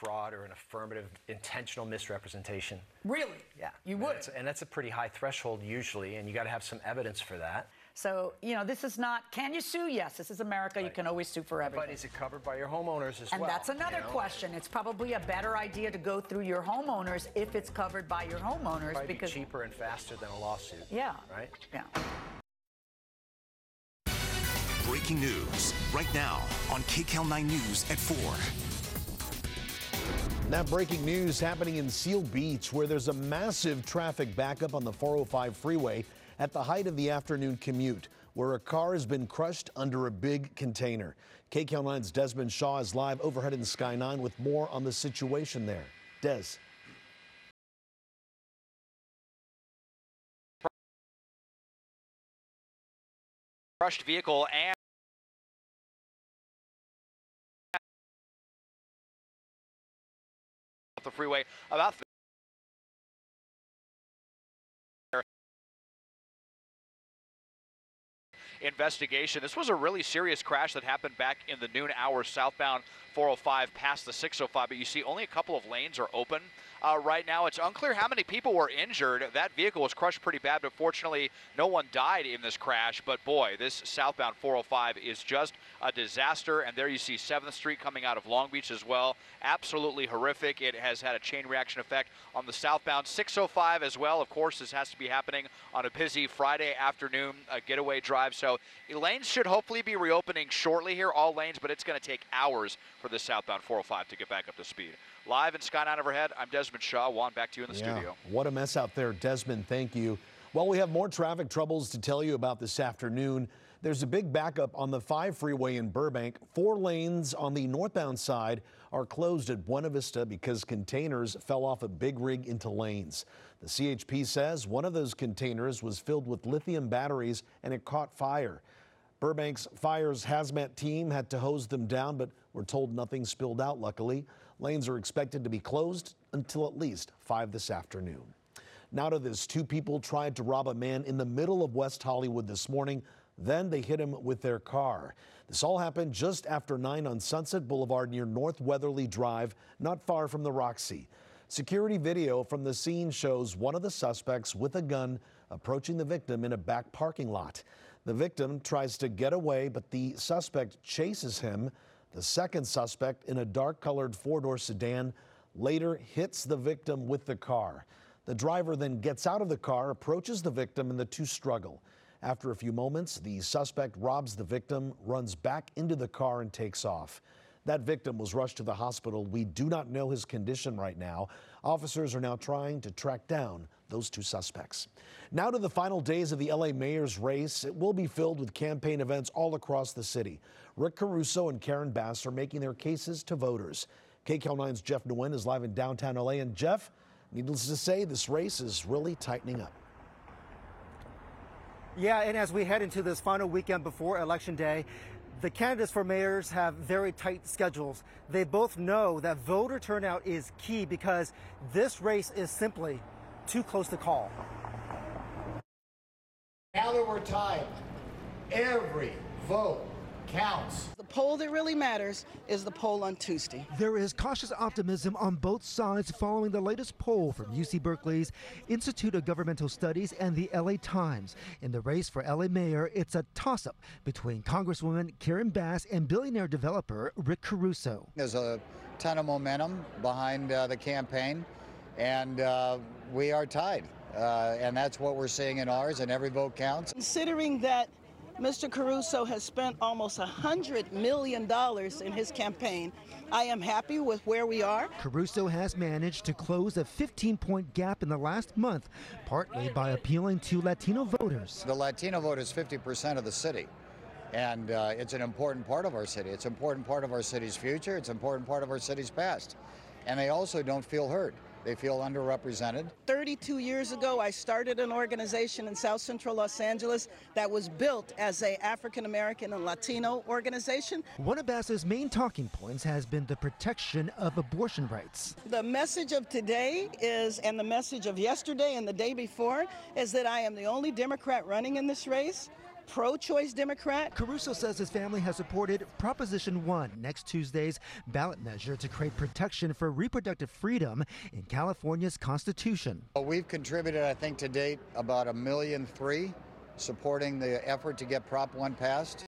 fraud or an affirmative intentional misrepresentation. Really? Yeah. You would? that's- And that's a pretty high threshold usually, and you got to have some evidence for that. So, you know, this is not, can you sue? Yes, this is America. You can always sue for everything. But is it covered by your homeowners as and well? And that's another you know? question. It's probably a better idea to go through your homeowners if it's covered by your homeowners Probably because be cheaper and faster than a lawsuit. Yeah. Right? Yeah. Breaking news right now on KCAL 9 News at 4. Now, breaking news happening in Seal Beach, where there's a massive traffic backup on the 405 freeway at the height of the afternoon commute, where a car has been crushed under a big container. KCAL 9's Desmond Shaw is live overhead in Sky 9 with more on the situation there. Des. crushed vehicle and the freeway about investigation. This was a really serious crash that happened back in the noon hours southbound 405 past the 605, but you see only a couple of lanes are open uh, right now. It's unclear how many people were injured. That vehicle was crushed pretty bad, but fortunately, no one died in this crash. But boy, this southbound 405 is just a disaster. And there you see 7th Street coming out of Long Beach as well. Absolutely horrific. It has had a chain reaction effect on the southbound 605 as well. Of course, this has to be happening on a busy Friday afternoon uh, getaway drive. So lanes should hopefully be reopening shortly here, all lanes, but it's going to take hours for the southbound 405 to get back up to speed. Live in Sky 9 overhead, I'm Desmond Shaw. Juan, back to you in the Yeah, studio. What a mess out there, Desmond. Thank you. Well, we have more traffic troubles to tell you about this afternoon. There's a big backup on the 5 freeway in Burbank. Four lanes on the northbound side are closed at Buena Vista because containers fell off a big rig into lanes. The CHP says one of those containers was filled with lithium batteries and it caught fire. Burbank's fire's hazmat team had to hose them down, but we're told nothing spilled out, luckily. Lanes are expected to be closed until at least 5 this afternoon. Now to this two people tried to rob a man in the middle of West Hollywood this morning. Then they hit him with their car. This all happened just after 9 on Sunset Boulevard near North Weatherly Drive, not far from the Roxy. Security video from the scene shows one of the suspects with a gun approaching the victim in a back parking lot. The victim tries to get away, but the suspect chases him. The second suspect in a dark colored four door sedan later hits the victim with the car. The driver then gets out of the car, approaches the victim, and the two struggle. After a few moments, the suspect robs the victim, runs back into the car, and takes off. That victim was rushed to the hospital. We do not know his condition right now. Officers are now trying to track down those two suspects. Now to the final days of the LA mayor's race. It will be filled with campaign events all across the city. Rick Caruso and Karen Bass are making their cases to voters. KCAL 9's Jeff Nguyen is live in downtown LA. And Jeff, needless to say, this race is really tightening up. Yeah, and as we head into this final weekend before Election Day, the candidates for mayors have very tight schedules. They both know that voter turnout is key because this race is simply too close to call. Now that we're tied, every vote counts. The poll that really matters is the poll on Tuesday. There is cautious optimism on both sides following the latest poll from UC Berkeley's Institute of Governmental Studies and the LA Times. In the race for LA mayor, it's a toss up between Congresswoman Karen Bass and billionaire developer Rick Caruso. There's a ton of momentum behind uh, the campaign, and uh, we are tied. Uh, and that's what we're seeing in ours, and every vote counts. Considering that Mr. Caruso has spent almost $100 million in his campaign, I am happy with where we are. Caruso has managed to close a 15 point gap in the last month, partly by appealing to Latino voters. The Latino vote is 50% of the city. And uh, it's an important part of our city. It's an important part of our city's future. It's an important part of our city's past. And they also don't feel heard. They feel underrepresented. 32 years ago, I started an organization in South Central Los Angeles that was built as a African American and Latino organization. One of Bass's main talking points has been the protection of abortion rights. The message of today is, and the message of yesterday and the day before, is that I am the only Democrat running in this race pro choice Democrat. Caruso says his family has supported Proposition 1, next Tuesday's ballot measure to create protection for reproductive freedom in California's Constitution. Well, we've contributed, I think, to date about a million three supporting the effort to get Prop 1 passed.